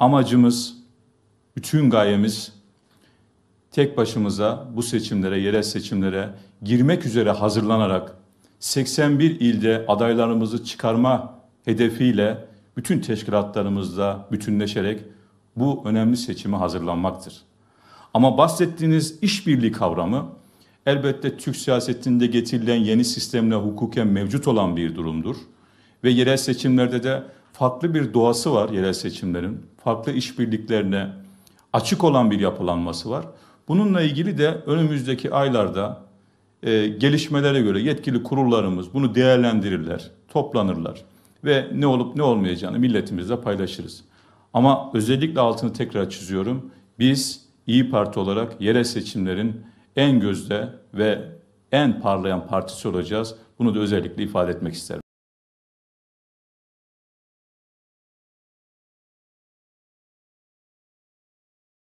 amacımız, bütün gayemiz tek başımıza bu seçimlere, yerel seçimlere girmek üzere hazırlanarak 81 ilde adaylarımızı çıkarma hedefiyle bütün teşkilatlarımızla bütünleşerek bu önemli seçime hazırlanmaktır. Ama bahsettiğiniz işbirliği kavramı elbette Türk siyasetinde getirilen yeni sistemle hukuken mevcut olan bir durumdur. Ve yerel seçimlerde de farklı bir doğası var yerel seçimlerin. Farklı işbirliklerine açık olan bir yapılanması var. Bununla ilgili de önümüzdeki aylarda e, gelişmelere göre yetkili kurullarımız bunu değerlendirirler, toplanırlar ve ne olup ne olmayacağını milletimizle paylaşırız. Ama özellikle altını tekrar çiziyorum. Biz İyi Parti olarak yerel seçimlerin en gözde ve en parlayan partisi olacağız. Bunu da özellikle ifade etmek isterim.